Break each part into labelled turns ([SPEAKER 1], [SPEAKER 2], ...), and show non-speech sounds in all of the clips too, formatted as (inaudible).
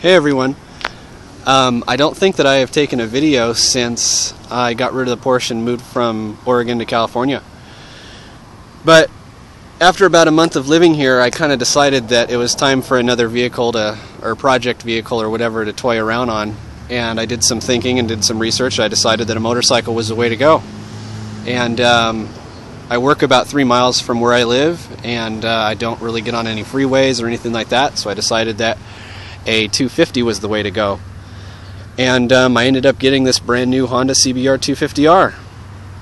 [SPEAKER 1] Hey everyone. Um, I don't think that I have taken a video since I got rid of the Porsche and moved from Oregon to California. But after about a month of living here, I kind of decided that it was time for another vehicle to, or project vehicle or whatever to toy around on. And I did some thinking and did some research. I decided that a motorcycle was the way to go. And um, I work about three miles from where I live, and uh, I don't really get on any freeways or anything like that. So I decided that a 250 was the way to go. And um, I ended up getting this brand new Honda CBR 250R.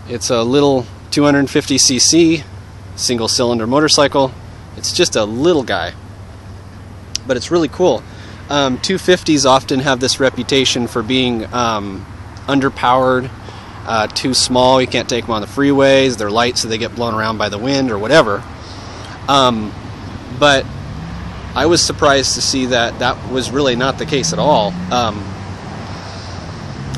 [SPEAKER 1] It's a little 250cc single cylinder motorcycle. It's just a little guy, but it's really cool. Um, 250s often have this reputation for being um, underpowered, uh, too small. You can't take them on the freeways. They're light, so they get blown around by the wind or whatever. Um, but I was surprised to see that that was really not the case at all. Um,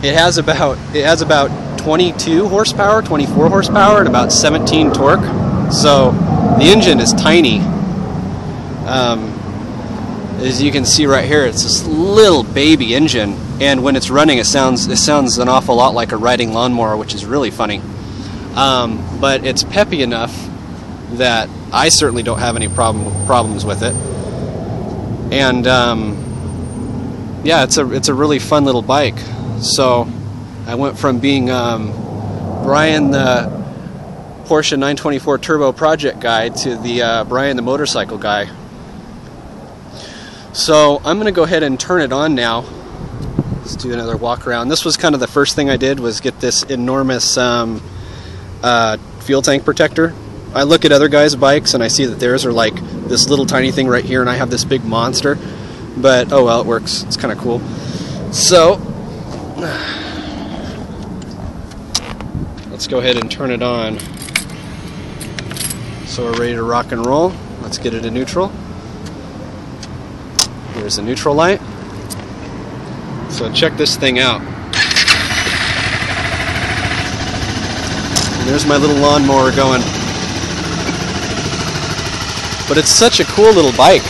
[SPEAKER 1] it has about it has about 22 horsepower, 24 horsepower, and about 17 torque. So the engine is tiny. Um, as you can see right here, it's this little baby engine, and when it's running, it sounds it sounds an awful lot like a riding lawnmower, which is really funny. Um, but it's peppy enough that I certainly don't have any problem problems with it. And um, yeah, it's a it's a really fun little bike. So I went from being um, Brian the Porsche 924 Turbo project guy to the uh, Brian the motorcycle guy. So I'm to go ahead and turn it on now. Let's do another walk around. This was kind of the first thing I did was get this enormous um, uh, fuel tank protector. I look at other guys' bikes and I see that theirs are like this little tiny thing right here, and I have this big monster. But oh well, it works. It's kind of cool. So (sighs) let's go ahead and turn it on. So we're ready to rock and roll. Let's get it to neutral. Here's the neutral light. So check this thing out. And there's my little lawnmower going. But it's such a cool little bike.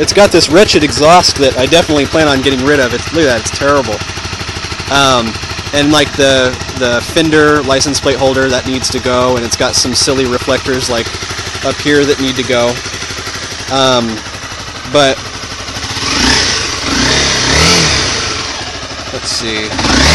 [SPEAKER 1] It's got this wretched exhaust that I definitely plan on getting rid of. It's, look at that, it's terrible. Um, and like the the fender license plate holder that needs to go, and it's got some silly reflectors like up here that need to go. Um, but let's see.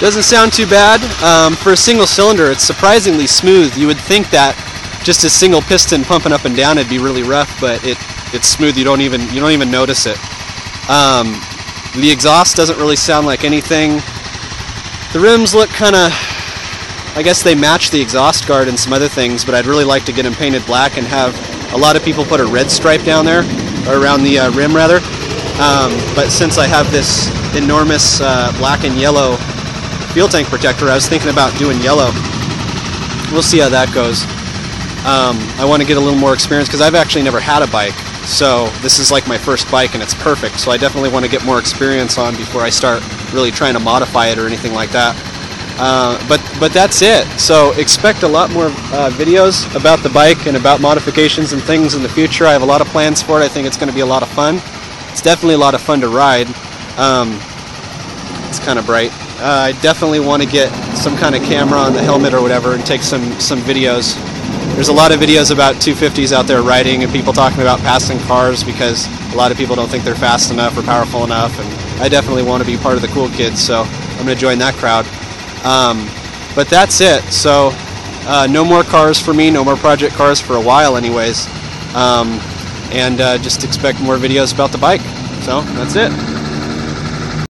[SPEAKER 1] Doesn't sound too bad. Um, for a single cylinder, it's surprisingly smooth. You would think that just a single piston pumping up and down it'd be really rough, but it it's smooth. You don't even you don't even notice it. Um, the exhaust doesn't really sound like anything. The rims look kind of, I guess they match the exhaust guard and some other things, but I'd really like to get them painted black and have a lot of people put a red stripe down there, or around the uh, rim rather. Um, but since I have this enormous uh, black and yellow fuel tank protector, I was thinking about doing yellow. We'll see how that goes. Um, I want to get a little more experience because I've actually never had a bike. So this is like my first bike and it's perfect. So I definitely want to get more experience on before I start really trying to modify it or anything like that. Uh, but but that's it. So expect a lot more uh, videos about the bike and about modifications and things in the future. I have a lot of plans for it. I think it's going to be a lot of fun. It's definitely a lot of fun to ride. Um, it's kind of bright. Uh, I definitely want to get some kind of camera on the helmet or whatever and take some some videos. There's a lot of videos about 250s out there riding and people talking about passing cars because a lot of people don't think they're fast enough or powerful enough. And I definitely want to be part of the cool kids, so I'm going to join that crowd. Um, but that's it. So uh, no more cars for me, no more project cars for a while, anyways. Um, and uh, just expect more videos about the bike. So that's it.